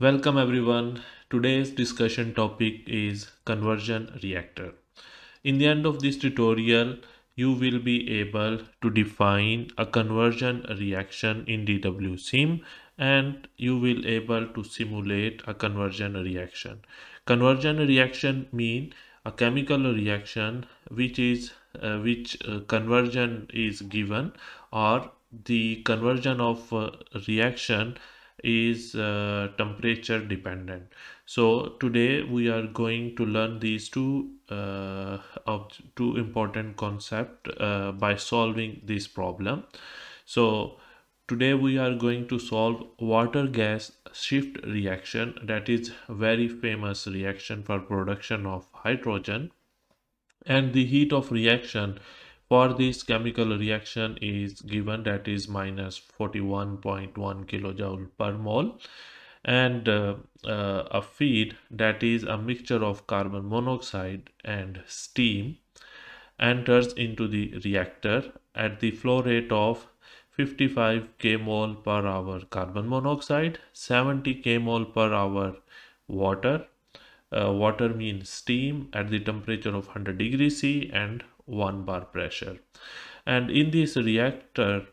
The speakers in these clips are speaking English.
Welcome everyone. Today's discussion topic is conversion reactor. In the end of this tutorial, you will be able to define a conversion reaction in DWSIM and you will able to simulate a conversion reaction. Conversion reaction mean a chemical reaction which is uh, which uh, conversion is given or the conversion of uh, reaction is uh, temperature dependent. So today we are going to learn these two uh, of two important concept uh, by solving this problem. So today we are going to solve water gas shift reaction that is very famous reaction for production of hydrogen. And the heat of reaction for this chemical reaction is given that is minus 41.1 kilojoule per mole. And uh, uh, a feed that is a mixture of carbon monoxide and steam enters into the reactor at the flow rate of 55 kmol per hour carbon monoxide 70 kmol per hour water. Uh, water means steam at the temperature of 100 degrees C and 1 bar pressure. And in this reactor,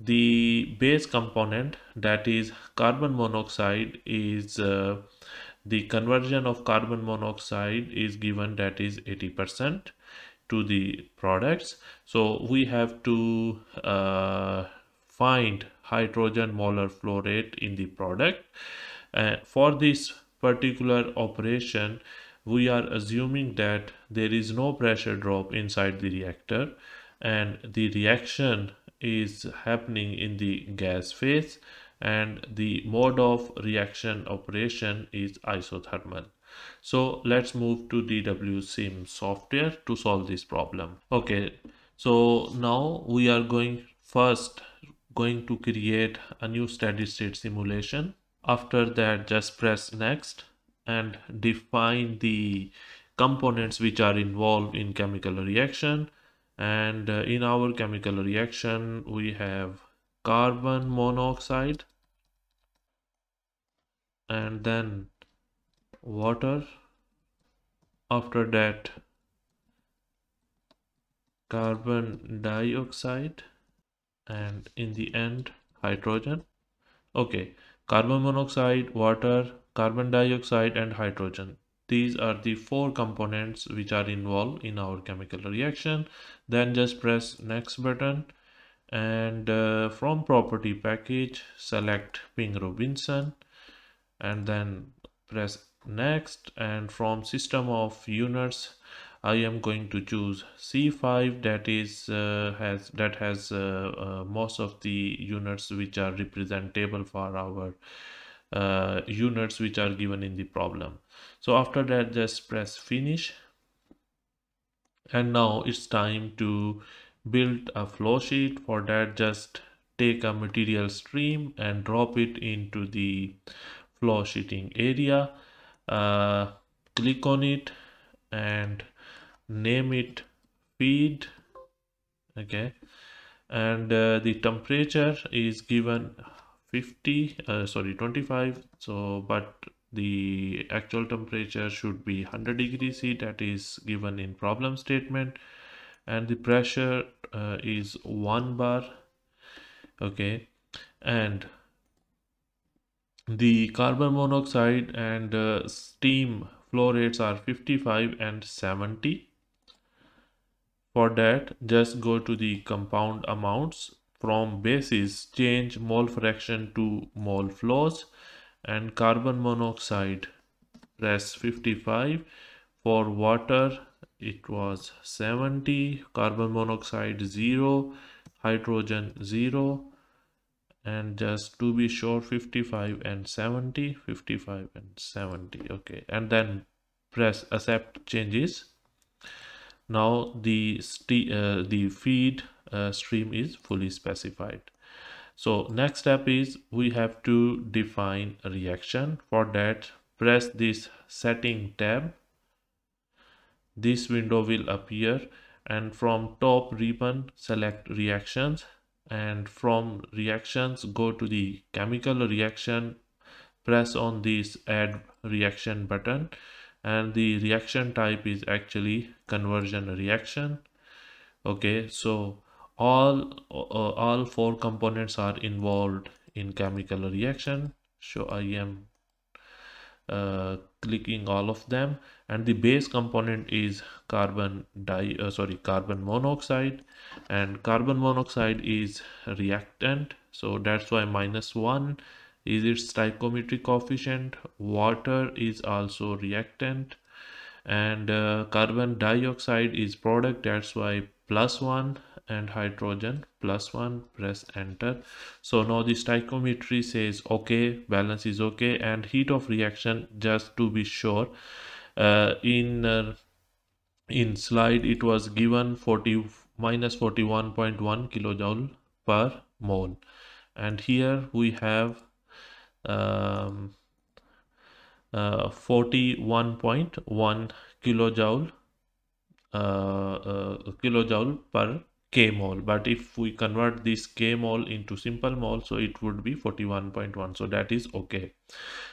the base component that is carbon monoxide is uh, the conversion of carbon monoxide is given that is 80% to the products. So we have to uh, find hydrogen molar flow rate in the product. Uh, for this particular operation we are assuming that there is no pressure drop inside the reactor and the reaction is happening in the gas phase and the mode of reaction operation is isothermal. So let's move to DWSIM software to solve this problem. Okay so now we are going first going to create a new steady state simulation. After that just press next and define the components which are involved in chemical reaction. And uh, in our chemical reaction we have carbon monoxide and then water. After that carbon dioxide and in the end hydrogen. Okay carbon monoxide water carbon dioxide and hydrogen. These are the four components which are involved in our chemical reaction. Then just press next button and uh, from property package select Peng-Robinson and then press next. And from system of units I am going to choose C5 that is uh, has that has uh, uh, most of the units which are representable for our uh, units which are given in the problem. So after that just press finish. And now it's time to build a flow sheet. For that just take a material stream and drop it into the flow sheeting area. Uh, click on it and name it feed. Okay. And uh, the temperature is given 50 uh, sorry 25 so but the actual temperature should be 100 degrees C that is given in problem statement. And the pressure uh, is 1 bar okay? And the carbon monoxide and uh, steam flow rates are 55 and 70 for that, just go to the compound amounts from basis, change mole fraction to mole flows and carbon monoxide press 55 for water it was 70 carbon monoxide 0 hydrogen 0 and just to be sure 55 and 70 55 and 70 okay. And then press accept changes now the uh, the feed uh, stream is fully specified. So next step is we have to define a reaction. For that press this setting tab. This window will appear and from top ribbon select reactions. And from reactions go to the chemical reaction. Press on this add reaction button and the reaction type is actually conversion reaction. Okay so all uh, all four components are involved in chemical reaction. So i am uh, clicking all of them. And the base component is carbon di uh, sorry carbon monoxide. And carbon monoxide is reactant. So that's why minus one is its stoichiometric coefficient. Water is also reactant. And uh, carbon dioxide is product. That's why plus one and hydrogen plus one press enter. So now the stoichiometry says okay balance is okay. And heat of reaction just to be sure uh, in uh, in slide it was given 40 minus 41.1 kilojoule per mole. And here we have um, uh, 41.1 kilojoule uh, uh, kilojoule per k mole. But if we convert this k mole into simple mole so it would be 41.1 so that is okay.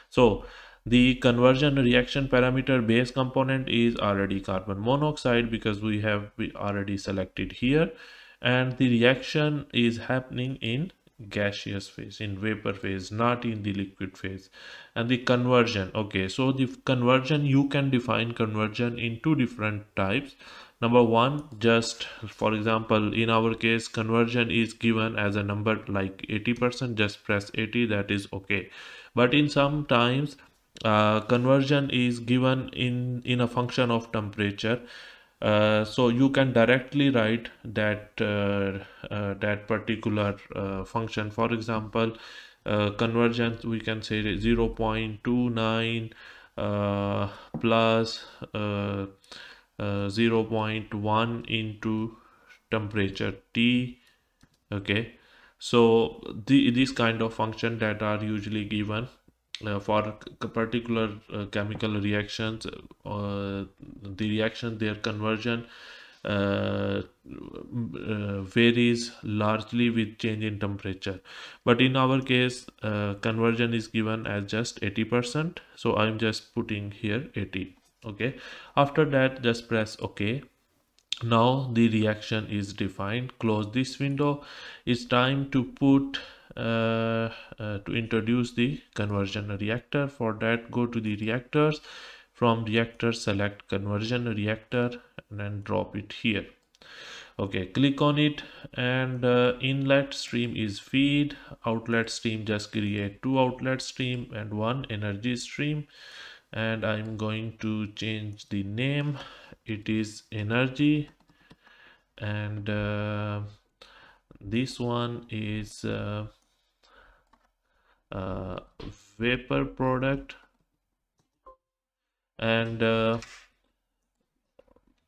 So the conversion reaction parameter base component is already carbon monoxide because we have we already selected here. And the reaction is happening in gaseous phase in vapor phase not in the liquid phase and the conversion. Okay so the conversion you can define conversion in two different types. Number one just for example in our case conversion is given as a number like 80 percent just press 80 that is okay. But in some times uh, conversion is given in in a function of temperature uh, so you can directly write that uh, uh, that particular function. For example conversion we can say 0 0.29 plus 0 0.1 into temperature T okay? So the, these kind of function that are usually given for particular uh, chemical reactions uh, the reaction their conversion uh, uh, varies largely with change in temperature. But in our case uh, conversion is given as just 80 percent. So i'm just putting here 80 okay? After that just press ok. Now the reaction is defined. Close this window. It's time to put uh, uh, to introduce the conversion reactor. For that go to the reactors. From reactor select conversion reactor and then drop it here. Okay click on it and uh, inlet stream is feed. Outlet stream just create two outlet stream and one energy stream. And i'm going to change the name. It is energy. And uh, this one is uh, vapor product. And uh,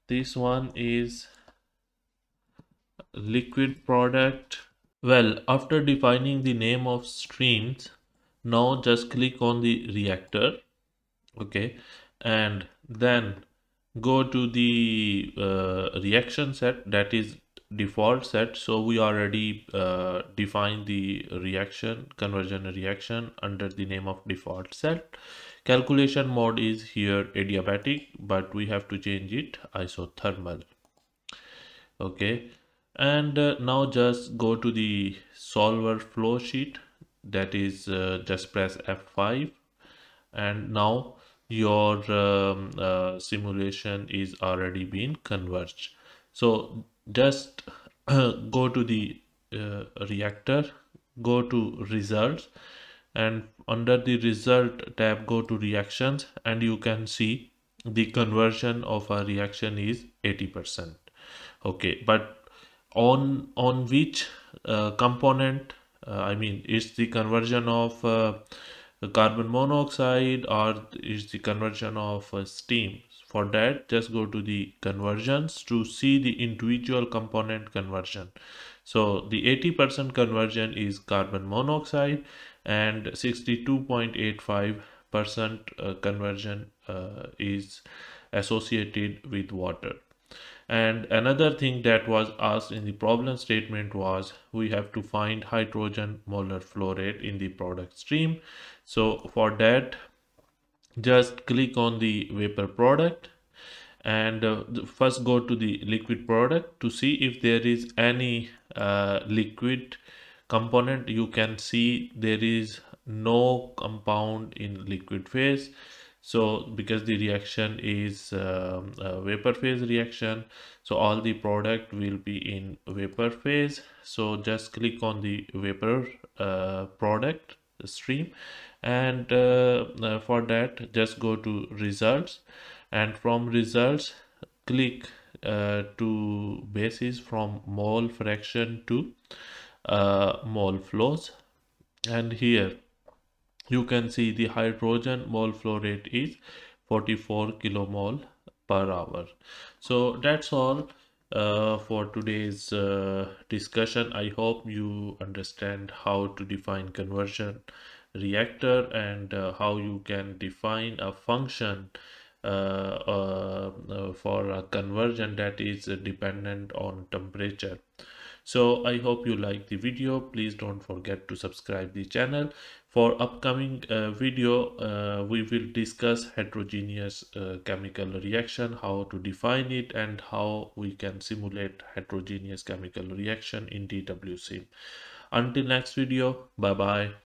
this one is liquid product. Well after defining the name of streams now just click on the reactor. Okay. And then go to the uh, reaction set that is default set. So we already uh, defined the reaction conversion reaction under the name of default set. Calculation mode is here adiabatic but we have to change it isothermal. Okay. And uh, now just go to the solver flow sheet. That is uh, just press F5 and now your um, uh, simulation is already been converged. So just go to the uh, reactor go to results and under the result tab go to reactions and you can see the conversion of a reaction is 80 percent. Okay but on on which uh, component uh, i mean is the conversion of uh, carbon monoxide or is the conversion of uh, steam for that just go to the conversions to see the individual component conversion. So the 80% conversion is carbon monoxide and 62.85% uh, conversion uh, is associated with water. And another thing that was asked in the problem statement was we have to find hydrogen molar flow rate in the product stream. So for that just click on the vapor product and uh, first go to the liquid product to see if there is any uh, liquid component. You can see there is no compound in liquid phase. So because the reaction is um, vapor phase reaction so all the product will be in vapor phase. So just click on the vapor uh, product stream. And uh, uh, for that just go to results. And from results click uh, to basis from mole fraction to uh, mole flows. And here you can see the hydrogen mole flow rate is 44 kilomole per hour. So that's all uh, for today's uh, discussion. I hope you understand how to define conversion reactor and uh, how you can define a function uh, uh, uh, for a conversion that is dependent on temperature. So i hope you like the video. Please don't forget to subscribe the channel for upcoming uh, video uh, we will discuss heterogeneous uh, chemical reaction how to define it and how we can simulate heterogeneous chemical reaction in DWSIM until next video bye bye